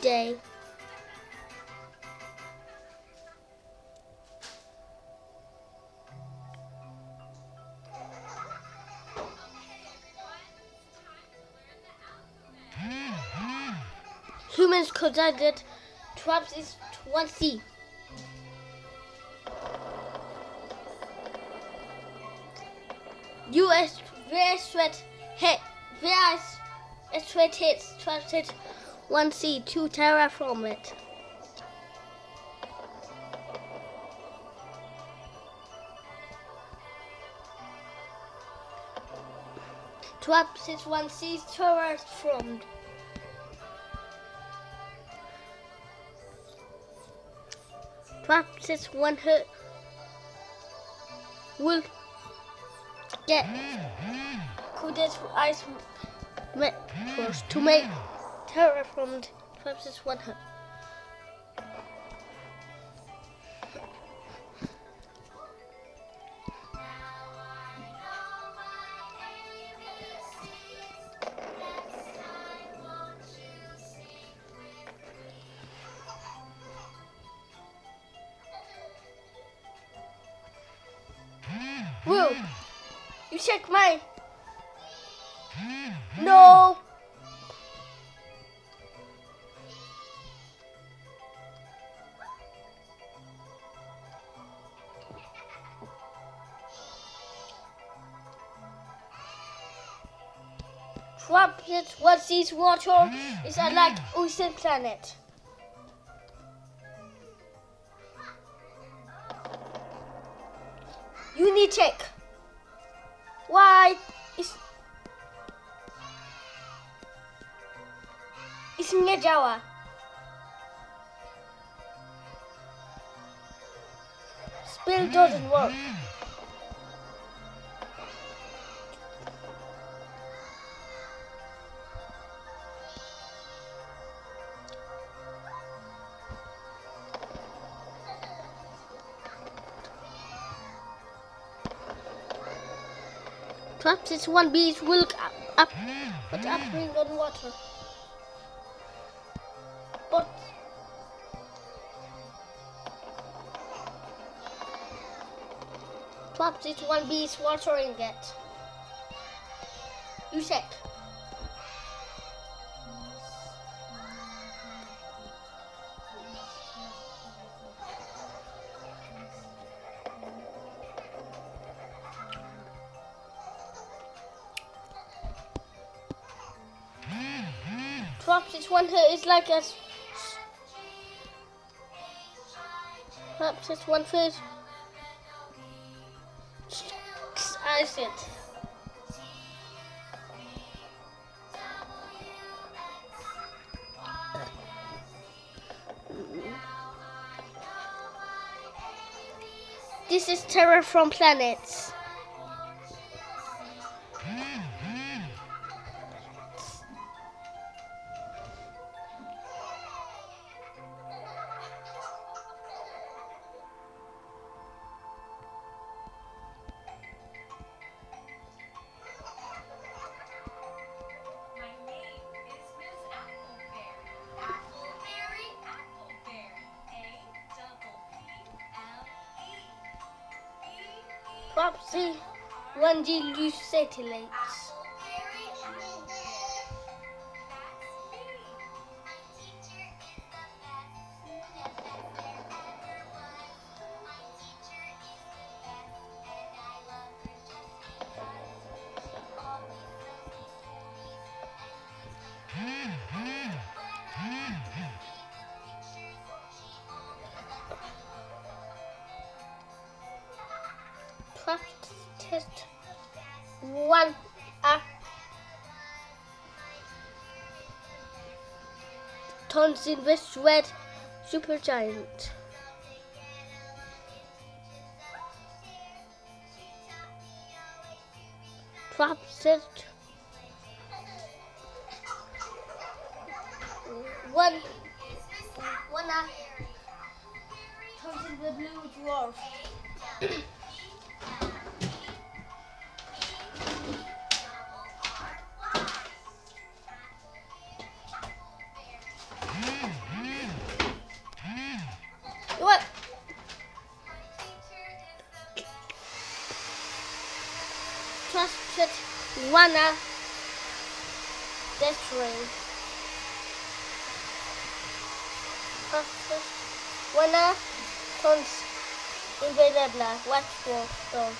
day. Humans considered traps is 1C. US VS threat hit VS threat hits traps hit 1C to terraform it. Traps hits 1C terraformed. Perhaps it's one hurt will get hmm, hmm. coolest ice metals to make terraformed. It's one hurt. Woo! You check mine. Trumpet, what sees water is like ah. ocean planet. You need check. Why is is nie działa? Spill doesn't work. Ah. Perhaps it's one beach will up, up but upbring on water. But perhaps it's one beach watering it. You check. Perhaps it's one hit is like a. s- Perhaps it's one fish. I it. This is Terror from Planets. E. Popsy, one test one uh, tons in this red supergiant. Trap test one one uh, tons in the blue dwarf. Wanna destroy. Wanna turns invisible. Watch for stone.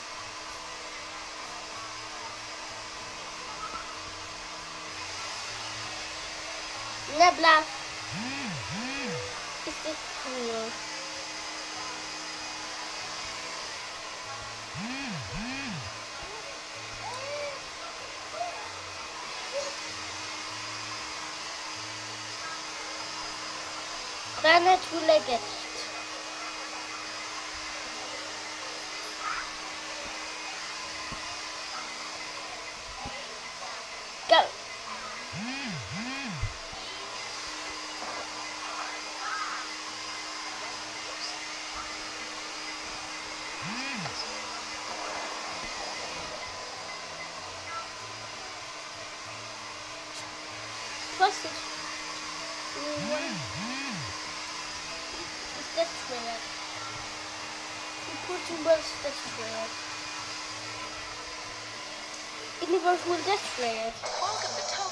Nebla. Hmm, hmm. Is it real? Planet two-legged. Go. Plus it. It's destroyed. Impossible destroyed. Universe will destroy it. Welcome to.